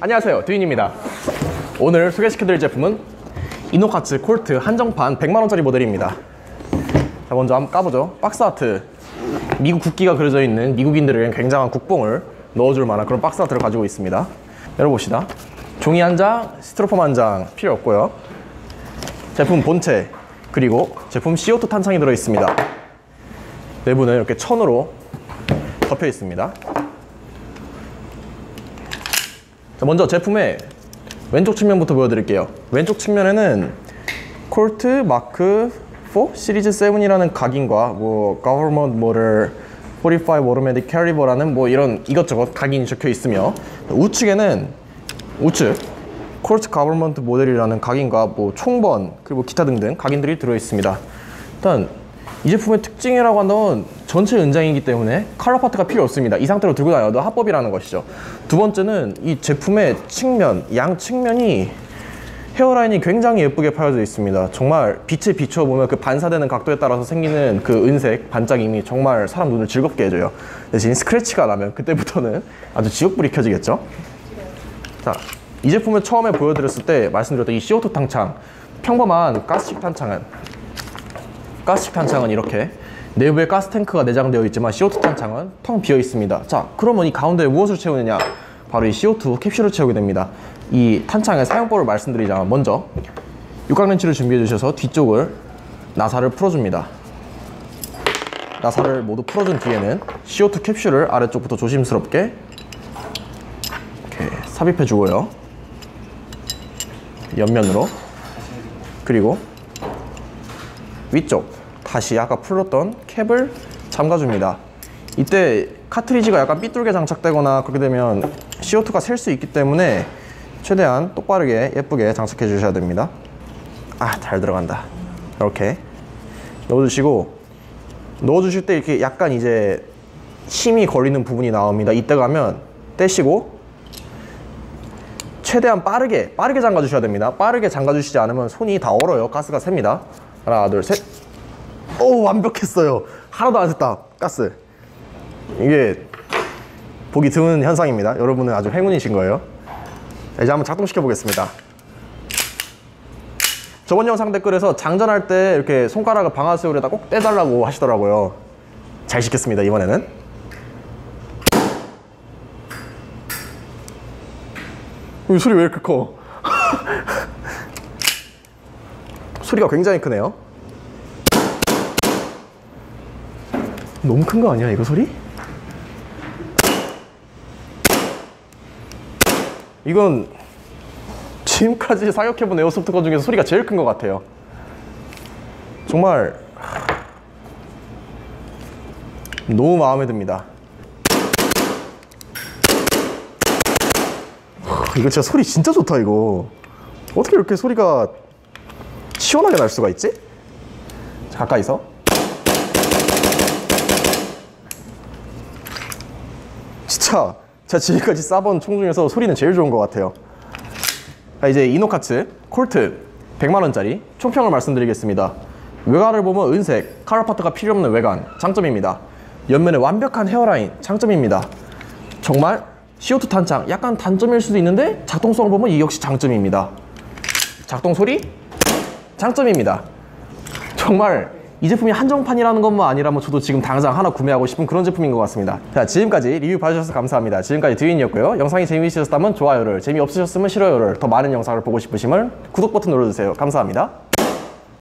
안녕하세요 듀인입니다. 오늘 소개시켜드릴 제품은 이노카츠 콜트 한정판 100만원짜리 모델입니다. 자 먼저 한번 까보죠. 박스 아트. 미국 국기가 그려져 있는 미국인들에겐 굉장한 국뽕을 넣어줄 만한 그런 박스 아트를 가지고 있습니다. 열어봅시다. 종이 한 장, 스티로폼 한 장 필요 없고요. 제품 본체 그리고 제품 CO2 탄창이 들어있습니다. 내부는 이렇게 천으로 덮여 있습니다. 자, 먼저 제품의 왼쪽 측면부터 보여드릴게요. 왼쪽 측면에는 콜트 마크 4 시리즈 7이라는 각인과 뭐 Government Model 45 Automatic Caliber라는 뭐 이런 이것저것 각인이 적혀 있으며 우측에는 우측 콜트 가버먼트 모델이라는 각인과 뭐 총번 그리고 기타 등등 각인들이 들어 있습니다. 일단 이 제품의 특징이라고 한다면 전체 은장이기 때문에 컬러 파트가 필요 없습니다. 이 상태로 들고 다녀도 합법이라는 것이죠. 두 번째는 이 제품의 측면, 양 측면이 헤어라인이 굉장히 예쁘게 파여져 있습니다. 정말 빛에 비춰보면 그 반사되는 각도에 따라서 생기는 그 은색 반짝임이 정말 사람 눈을 즐겁게 해줘요. 대신 스크래치가 나면 그때부터는 아주 지옥불이 켜지겠죠. 자, 이 제품을 처음에 보여드렸을 때 말씀드렸던 이 CO2 탄창 평범한 가스식 탄창은 가스식 탄창은 이렇게 내부에 가스 탱크가 내장되어 있지만 CO2 탄창은 텅 비어 있습니다. 자, 그러면 이 가운데에 무엇을 채우느냐? 바로 이 CO2 캡슐을 채우게 됩니다. 이 탄창의 사용법을 말씀드리자면 먼저 육각렌치를 준비해 주셔서 뒤쪽을 나사를 풀어줍니다. 나사를 모두 풀어준 뒤에는 CO2 캡슐을 아래쪽부터 조심스럽게 이렇게 삽입해 주고요. 옆면으로 그리고 위쪽 다시 아까 풀었던 캡을 잠가줍니다. 이때 카트리지가 약간 삐뚤게 장착되거나 그렇게 되면 CO2가 셀 수 있기 때문에 최대한 똑바르게 예쁘게 장착해 주셔야 됩니다. 아, 잘 들어간다. 이렇게 넣어주시고 넣어주실 때 이렇게 약간 이제 힘이 걸리는 부분이 나옵니다. 이때 가면 떼시고 최대한 빠르게 빠르게 잠가 주셔야 됩니다. 빠르게 잠가 주시지 않으면 손이 다 얼어요. 가스가 셉니다. 하나, 둘, 셋. 오 완벽했어요. 하나도 안 샜다. 가스. 이게 보기 드문 현상입니다. 여러분은 아주 행운이신 거예요. 이제 한번 작동시켜 보겠습니다. 저번 영상 댓글에서 장전할 때 이렇게 손가락을 방아쇠울에다 꼭 떼달라고 하시더라고요. 잘 시켰습니다 이번에는. 이 소리 왜 이렇게 커? 소리가 굉장히 크네요 너무 큰 거 아니야 이거 소리? 이건 지금까지 사격해본 에어소프트 건 중에서 소리가 제일 큰 것 같아요 정말 너무 마음에 듭니다 이거 진짜 소리 진짜 좋다 이거 어떻게 이렇게 소리가 시원하게 날 수가 있지? 가까이서 진짜 제가 지금까지 쏴본 총 중에서 소리는 제일 좋은 것 같아요. 자, 이제 이노카츠 콜트 100만원짜리 총평을 말씀드리겠습니다. 외관을 보면 은색 카라파트가 필요 없는 외관 장점입니다. 옆면에 완벽한 헤어라인 장점입니다. 정말 CO2 탄창 약간 단점일 수도 있는데 작동성을 보면 이 역시 장점입니다. 작동 소리? 장점입니다. 정말 이 제품이 한정판이라는 것만 아니라면 저도 지금 당장 하나 구매하고 싶은 그런 제품인 것 같습니다. 자 지금까지 리뷰 봐주셔서 감사합니다. 지금까지 드윈이었고요. 영상이 재미있으셨다면 좋아요를 재미없으셨으면 싫어요를 더 많은 영상을 보고 싶으시면 구독 버튼 눌러주세요. 감사합니다